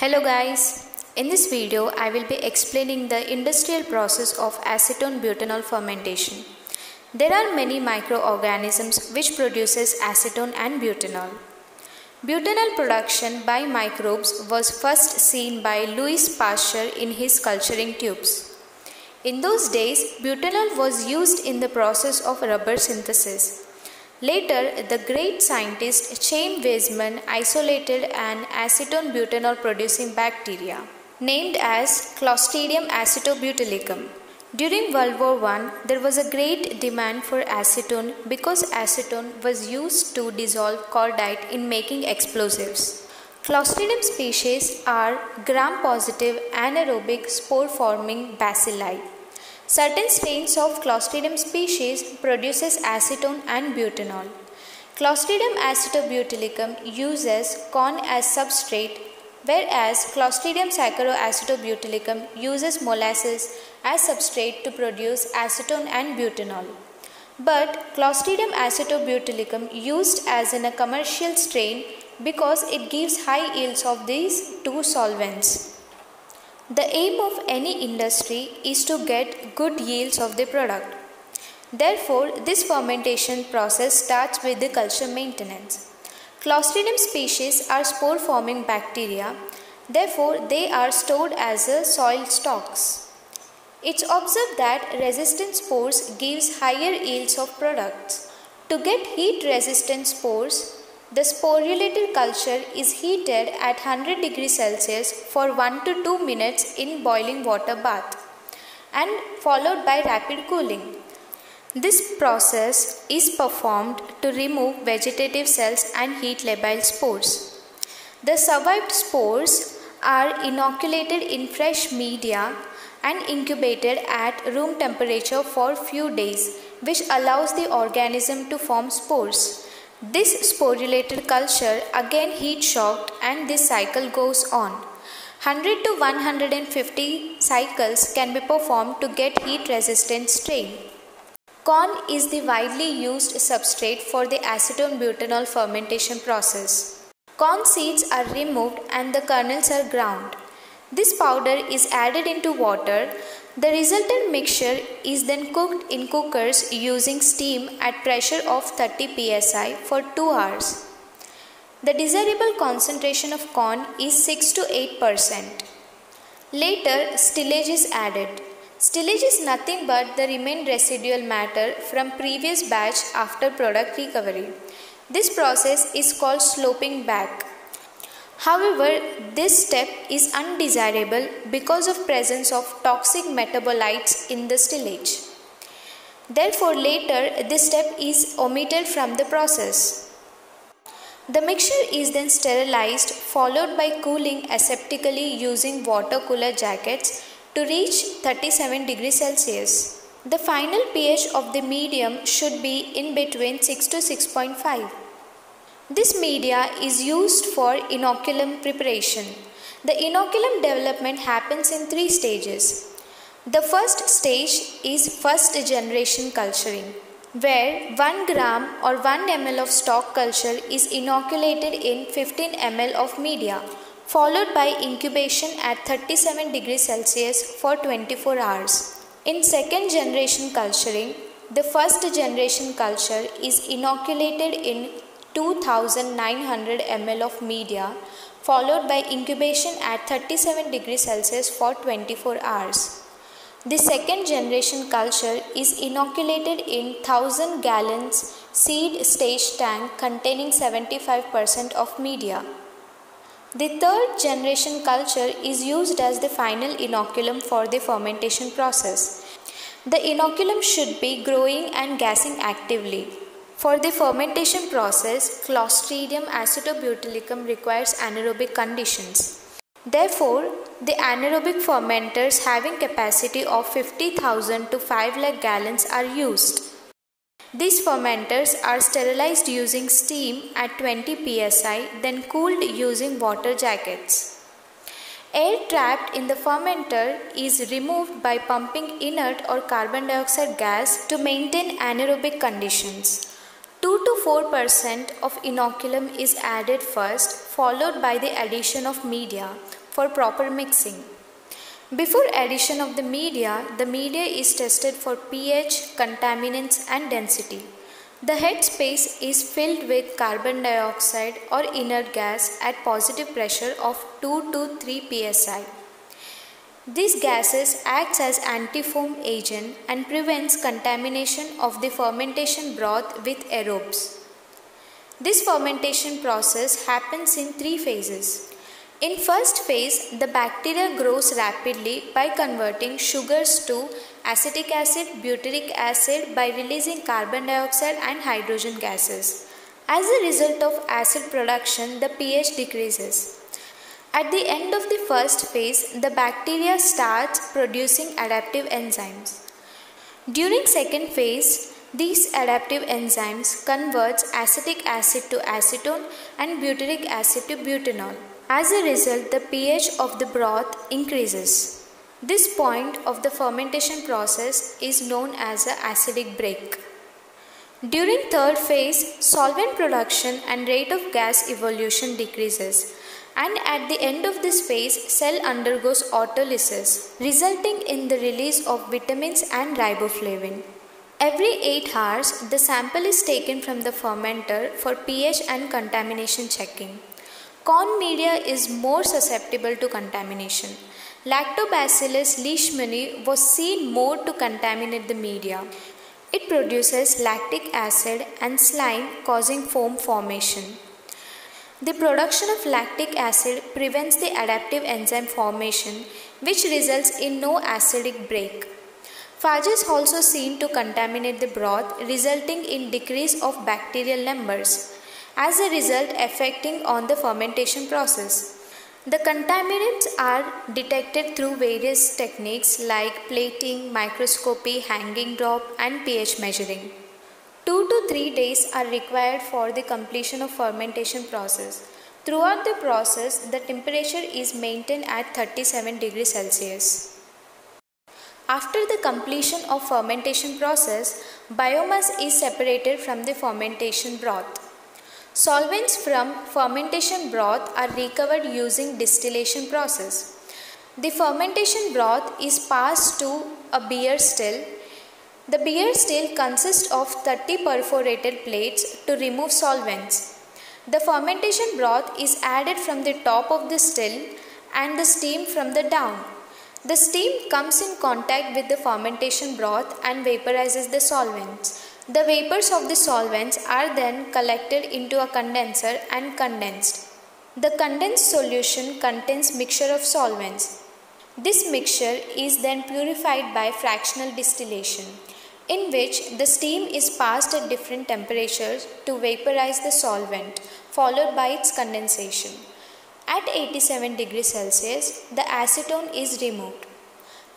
Hello guys, in this video I will be explaining the industrial process of acetone butanol fermentation. There are many microorganisms which produces acetone and butanol. Butanol production by microbes was first seen by Louis Pasteur in his culturing tubes. In those days, butanol was used in the process of rubber synthesis. Later, the great scientist Chaim Weizmann isolated an acetone butanol producing bacteria named as Clostridium acetobutylicum. During World War I, there was a great demand for acetone because acetone was used to dissolve cordite in making explosives. Clostridium species are gram-positive anaerobic spore-forming bacilli. Certain strains of Clostridium species produces acetone and butanol. Clostridium acetobutylicum uses corn as substrate whereas Clostridium saccharoacetobutylicum uses molasses as substrate to produce acetone and butanol. But Clostridium acetobutylicum used as in a commercial strain because it gives high yields of these two solvents. The aim of any industry is to get good yields of the product. Therefore, this fermentation process starts with the culture maintenance. Clostridium species are spore forming bacteria, therefore, they are stored as soil stocks. It's observed that resistant spores gives higher yields of products. To get heat resistant spores, the sporulated culture is heated at 100 degrees Celsius for 1 to 2 minutes in boiling water bath and followed by rapid cooling. This process is performed to remove vegetative cells and heat labile spores. The survived spores are inoculated in fresh media and incubated at room temperature for few days which allows the organism to form spores. This sporulated culture again heat shocked and this cycle goes on. 100 to 150 cycles can be performed to get heat resistant strain. Corn is the widely used substrate for the acetone butanol fermentation process. Corn seeds are removed and the kernels are ground. This powder is added into water the resultant mixture is then cooked in cookers using steam at pressure of 30 psi for 2 hours. The desirable concentration of corn is 6 to 8 percent. Later, stillage is added. Stillage is nothing but the remained residual matter from previous batch after product recovery. This process is called sloping back. However, this step is undesirable because of presence of toxic metabolites in the stillage. Therefore, later this step is omitted from the process. The mixture is then sterilized followed by cooling aseptically using water cooler jackets to reach 37 degrees Celsius. The final pH of the medium should be in between 6 to 6.5. This media is used for inoculum preparation. The inoculum development happens in three stages. The first stage is first generation culturing, where 1 gram or 1 ml of stock culture is inoculated in 15 ml of media, followed by incubation at 37 degrees Celsius for 24 hours. In second generation culturing, the first generation culture is inoculated in 2900 ml of media followed by incubation at 37 degrees Celsius for 24 hours. The second generation culture is inoculated in 1000 gallons seed stage tank containing 75% of media. The third generation culture is used as the final inoculum for the fermentation process. The inoculum should be growing and gassing actively. For the fermentation process, Clostridium acetobutylicum requires anaerobic conditions. Therefore, the anaerobic fermenters having capacity of 50,000 to 5 lakh gallons are used. These fermenters are sterilized using steam at 20 psi then cooled using water jackets. Air trapped in the fermenter is removed by pumping inert or carbon dioxide gas to maintain anaerobic conditions. 2 to to 4% of inoculum is added first, followed by the addition of media for proper mixing. Before addition of the media, the media is tested for pH, contaminants and density. The head space is filled with carbon dioxide or inert gas at positive pressure of 2 to 3 psi. These gases acts as antifoam agent and prevents contamination of the fermentation broth with aerobes. This fermentation process happens in three phases. In first phase, the bacteria grows rapidly by converting sugars to acetic acid, butyric acid by releasing carbon dioxide and hydrogen gases. As a result of acid production, the pH decreases. At the end of the first phase, the bacteria starts producing adaptive enzymes. During second phase, these adaptive enzymes converts acetic acid to acetone and butyric acid to butanol. As a result, the pH of the broth increases. This point of the fermentation process is known as a acidic break. During third phase, solvent production and rate of gas evolution decreases and at the end of this phase cell undergoes autolysis resulting in the release of vitamins and riboflavin. Every 8 hours the sample is taken from the fermenter for pH and contamination checking. Corn media is more susceptible to contamination. Lactobacillus leichmannii was seen more to contaminate the media. It produces lactic acid and slime causing foam formation. The production of lactic acid prevents the adaptive enzyme formation which results in no acidic break. Phage is also seen to contaminate the broth resulting in decrease of bacterial numbers as a result affecting on the fermentation process. The contaminants are detected through various techniques like plating, microscopy, hanging drop and pH measuring. 2 to 3 days are required for the completion of fermentation process. Throughout the process, the temperature is maintained at 37 degrees Celsius. After the completion of fermentation process, biomass is separated from the fermentation broth. Solvents from fermentation broth are recovered using distillation process. The fermentation broth is passed to a beer still the beer still consists of 30 perforated plates to remove solvents. The fermentation broth is added from the top of the still and the steam from the down. The steam comes in contact with the fermentation broth and vaporizes the solvents. The vapors of the solvents are then collected into a condenser and condensed. The condensed solution contains mixture of solvents. This mixture is then purified by fractional distillation in which the steam is passed at different temperatures to vaporize the solvent followed by its condensation. At 87 degrees Celsius, the acetone is removed.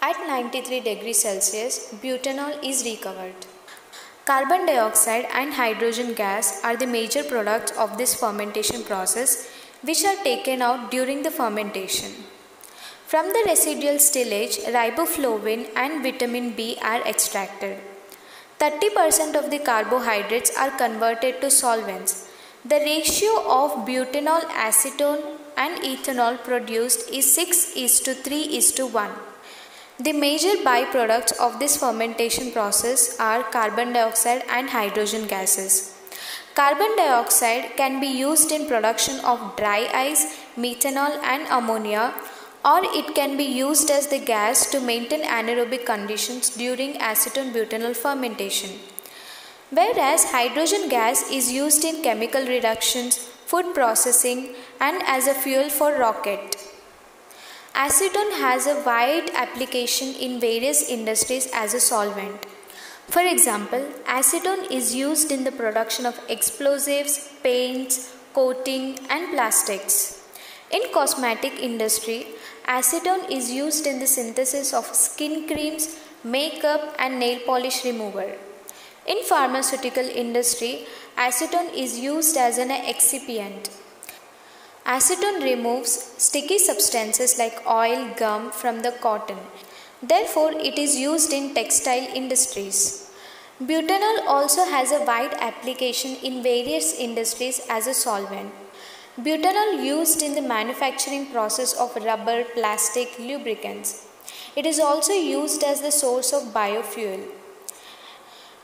At 93 degrees Celsius, butanol is recovered. Carbon dioxide and hydrogen gas are the major products of this fermentation process which are taken out during the fermentation. From the residual stillage, riboflavin and vitamin B are extracted. 30% of the carbohydrates are converted to solvents. The ratio of butanol, acetone and ethanol produced is 6 is to 3 is to 1. The major byproducts of this fermentation process are carbon dioxide and hydrogen gases. Carbon dioxide can be used in production of dry ice, methanol and ammonia or it can be used as the gas to maintain anaerobic conditions during acetone butanol fermentation. Whereas hydrogen gas is used in chemical reductions, food processing and as a fuel for rocket. Acetone has a wide application in various industries as a solvent. For example, acetone is used in the production of explosives, paints, coating and plastics. In cosmetic industry, Acetone is used in the synthesis of skin creams, makeup and nail polish remover. In pharmaceutical industry, acetone is used as an excipient. Acetone removes sticky substances like oil, gum from the cotton. Therefore, it is used in textile industries. Butanol also has a wide application in various industries as a solvent. Butanol used in the manufacturing process of rubber, plastic, lubricants. It is also used as the source of biofuel.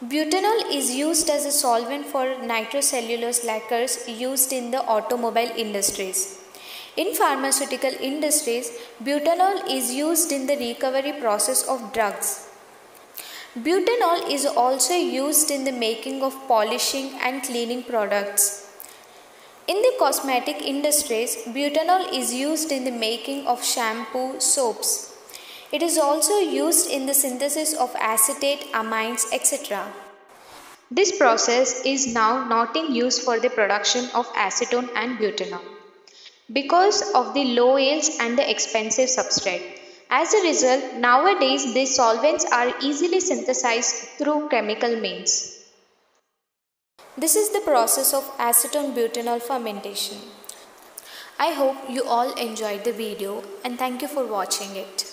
Butanol is used as a solvent for nitrocellulose lacquers used in the automobile industries. In pharmaceutical industries, butanol is used in the recovery process of drugs. Butanol is also used in the making of polishing and cleaning products. In the cosmetic industries, butanol is used in the making of shampoo, soaps. It is also used in the synthesis of acetate, amines, etc. This process is now not in use for the production of acetone and butanol because of the low yields and the expensive substrate. As a result, nowadays these solvents are easily synthesized through chemical means. This is the process of acetone butanol fermentation. I hope you all enjoyed the video and thank you for watching it.